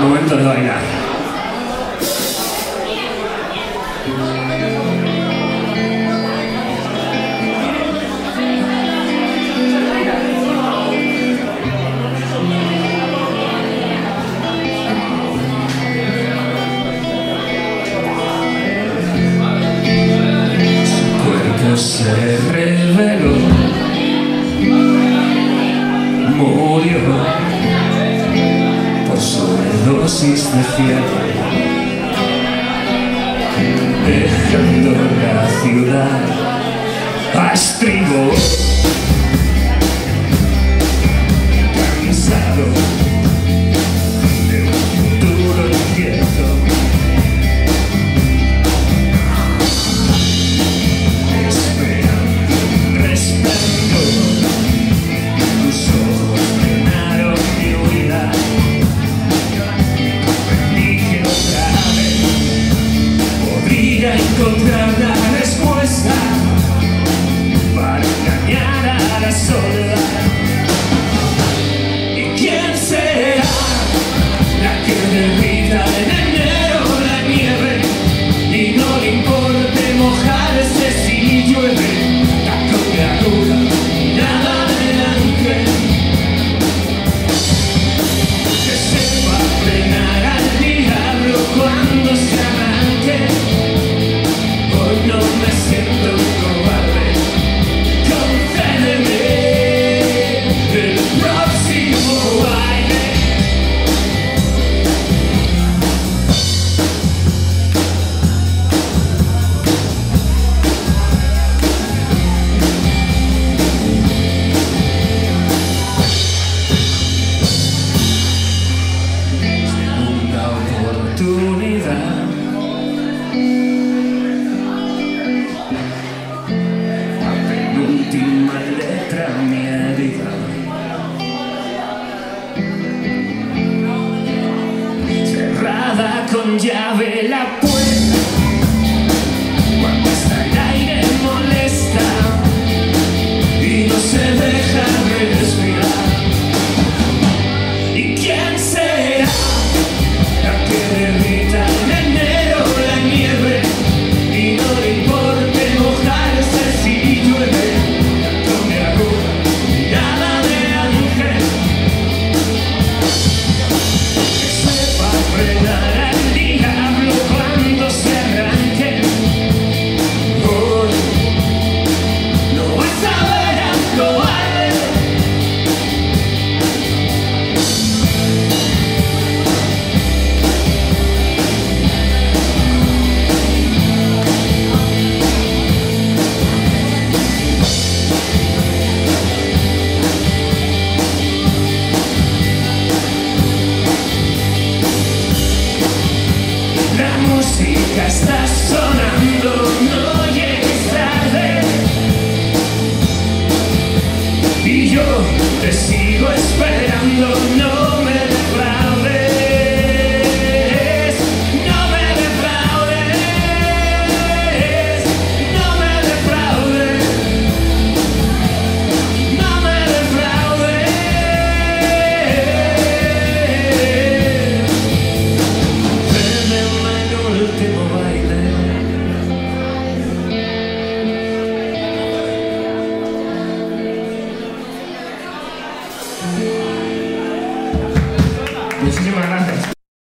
我们稳 với. Dejando la ciudad a estribo. dạ về là